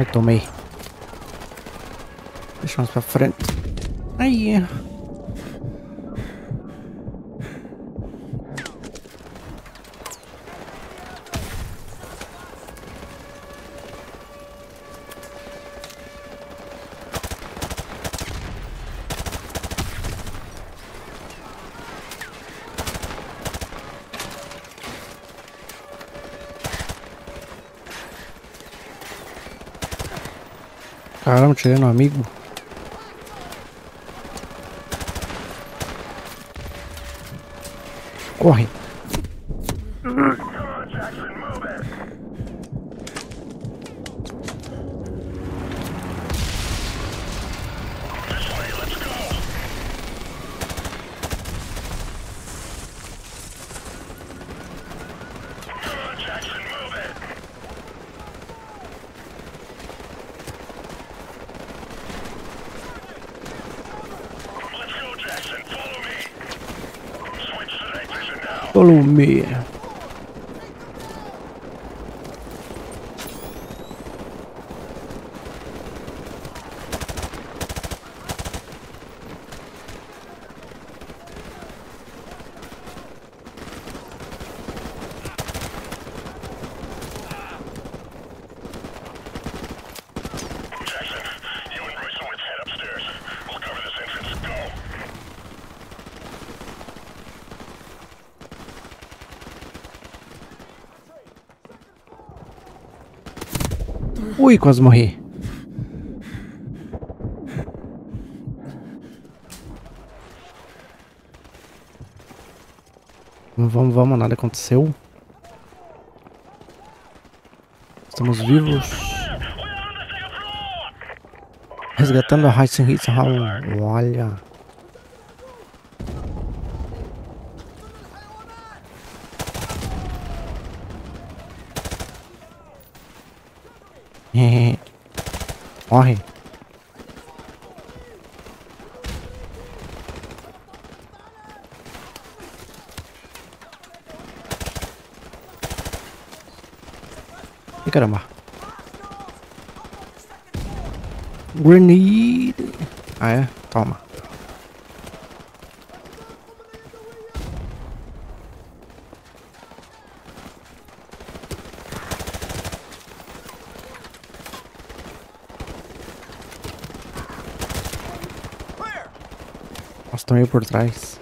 Ai, tomei. Deixa mais pra frente. Aí. atirando amigo. Corre. Hum. Follow. Ui, quase morri. Vamos, vamos, nada aconteceu. Estamos vivos. Resgatando a Heisenhitz Hall. Olha. Morre. Ih, caramba. Grenade. Ah, é? Toma. estão aí por trás.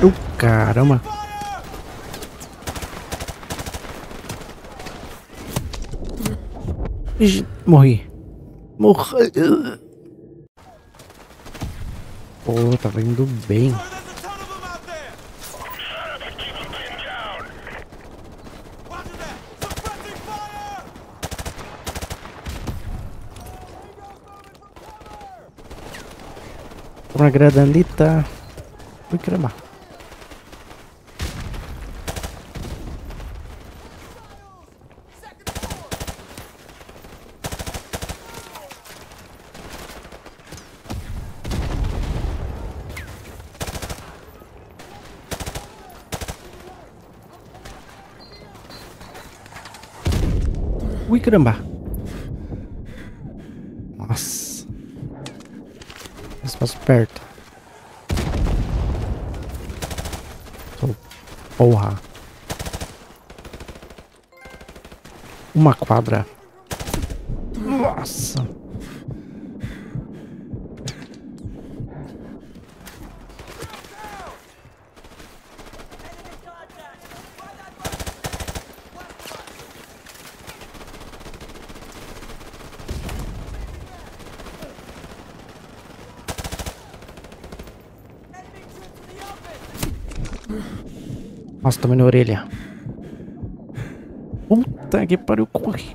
Eu, caramba. Morri. Morri. Pô, tá tava indo bem. una granadita. Uy, crema. Uy, caramba. perto. Então, porra. Uma quadra. Nossa. Nossa, tomei na orelha. Puta que pariu, corre.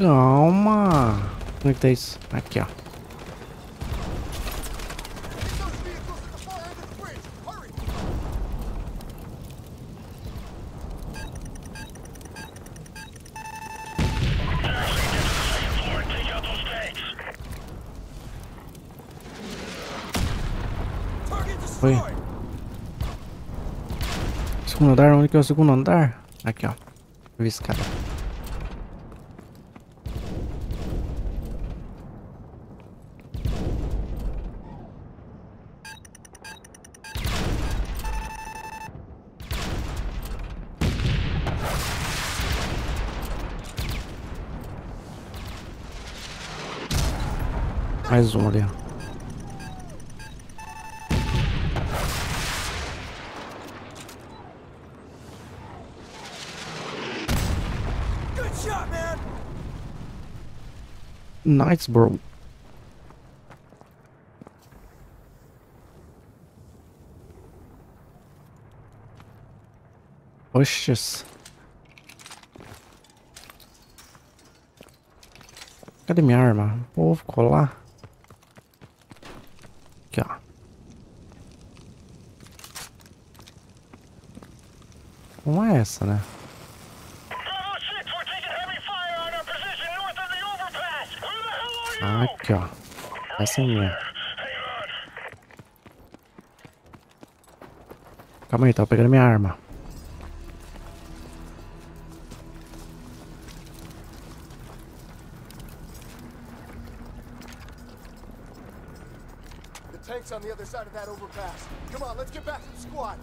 Calma. Como é que tá isso? Aqui, ó. Foi. Segundo andar, onde que é o segundo andar? Aqui, ó. Viscada. mais um ali. Nice, bro. Oxes. Cadê minha arma? Povo colar. essa, né? Aqui, ó. Essa é minha. Calma aí, tava pegando minha arma. The tank's on the other side of that overpass. Come on, let's get back to the squad.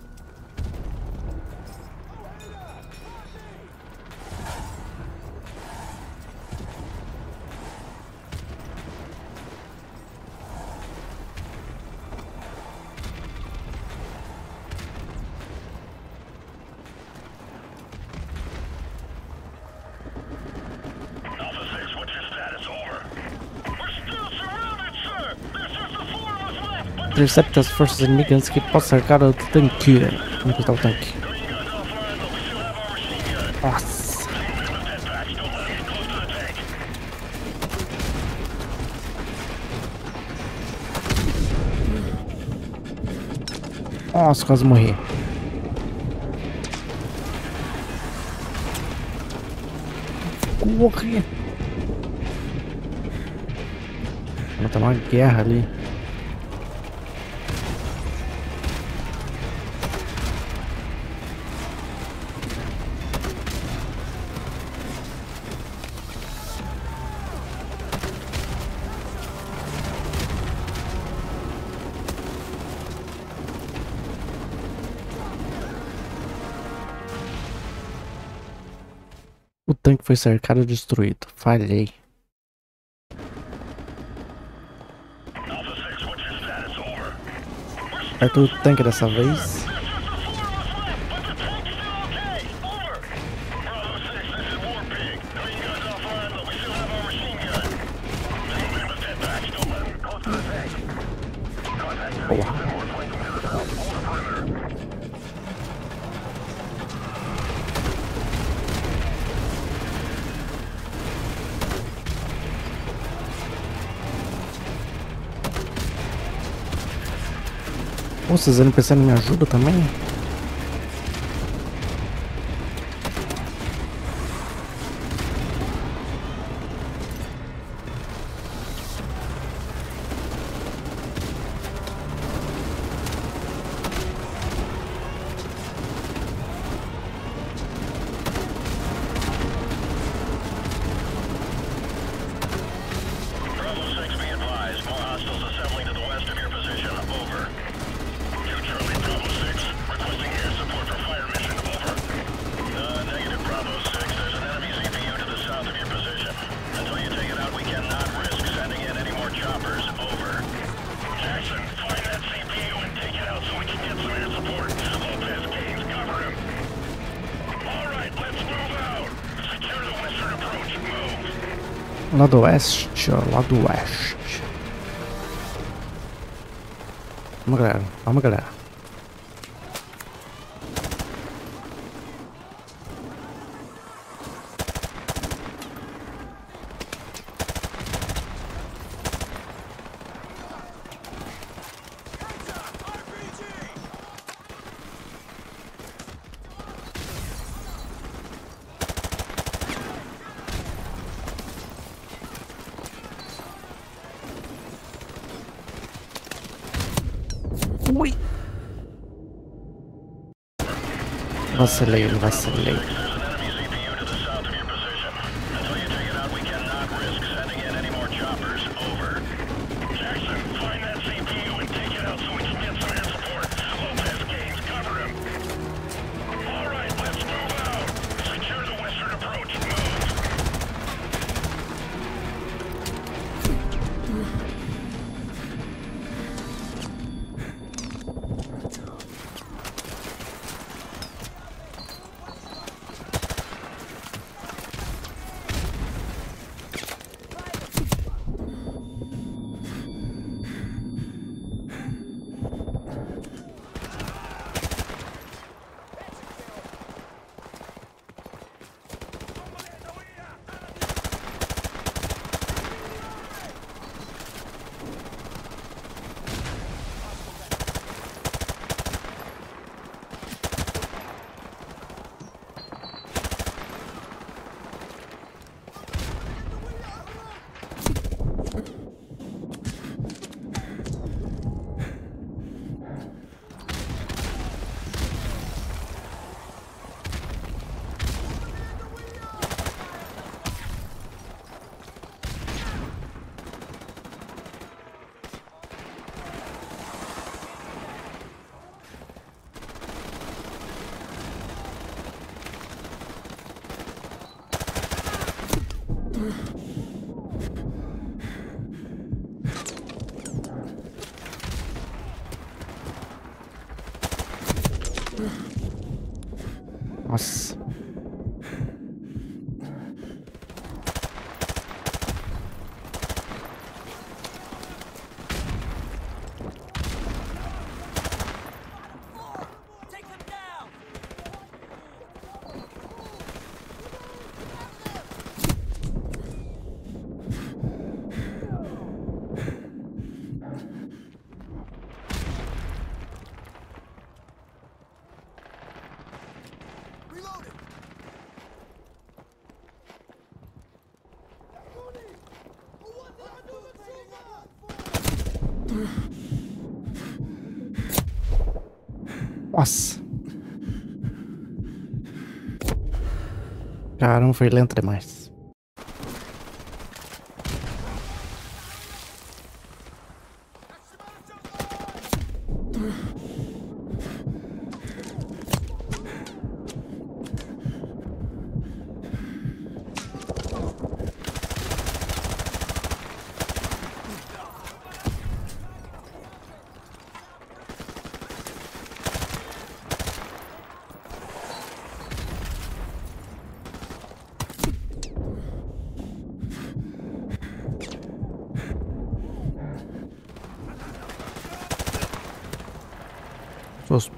intercepta as forças inimigas que possam cercar o tanque. Vamos está o tanque? Nossa. Nossa, quase morri. Corre! Vai tomar uma guerra ali. tanque foi cercado e destruído. Falhei. É tudo tanque dessa vez. vocês não pensando de minha ajuda também? Lado oeste, lado oeste. Vamos, galera. Vamos, galera. Nasıl yıl, nasıl? Nossa. Caramba, foi lento demais.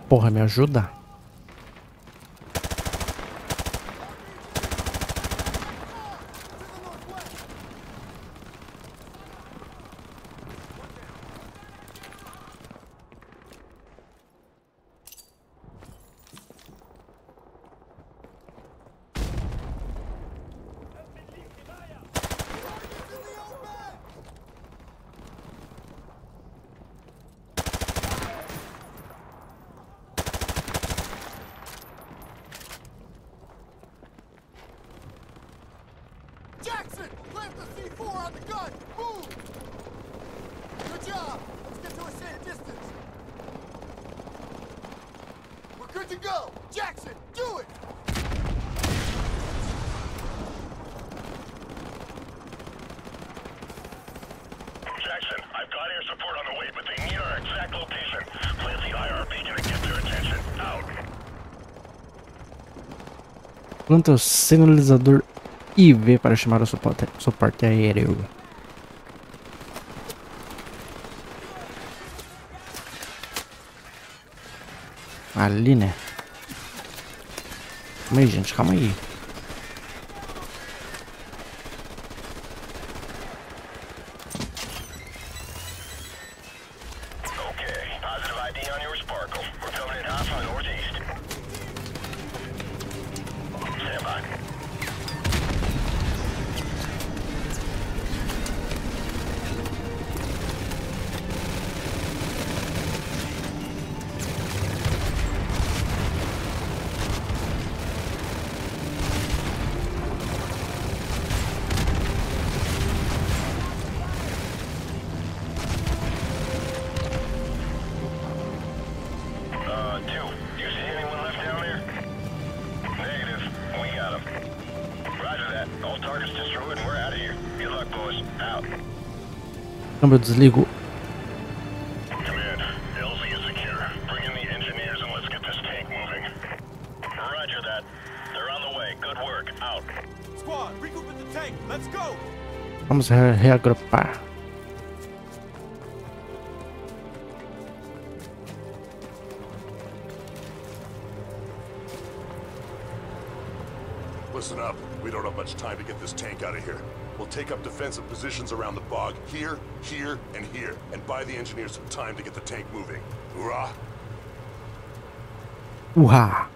Porra, me ajuda? Jackson, plant the C4 on the gun. Move. Good job. Let's get to a safe distance. We're good to go. Jackson, do it. Jackson, I've got air support on the way, but they need our exact location. Plant the IR beacon and get their attention. Out. Planta o sinalizador IV para chamar o suporte, suporte aéreo. Ali, né? Calma aí, gente, calma aí. Tank. Let's go. Vamos re reagrupar. Listen up. We don't have much time to get this tank out of here. We'll take up defensive positions around the bog, here, here, and here, and buy the engineers some time to get the tank moving. Hoorah! Uau!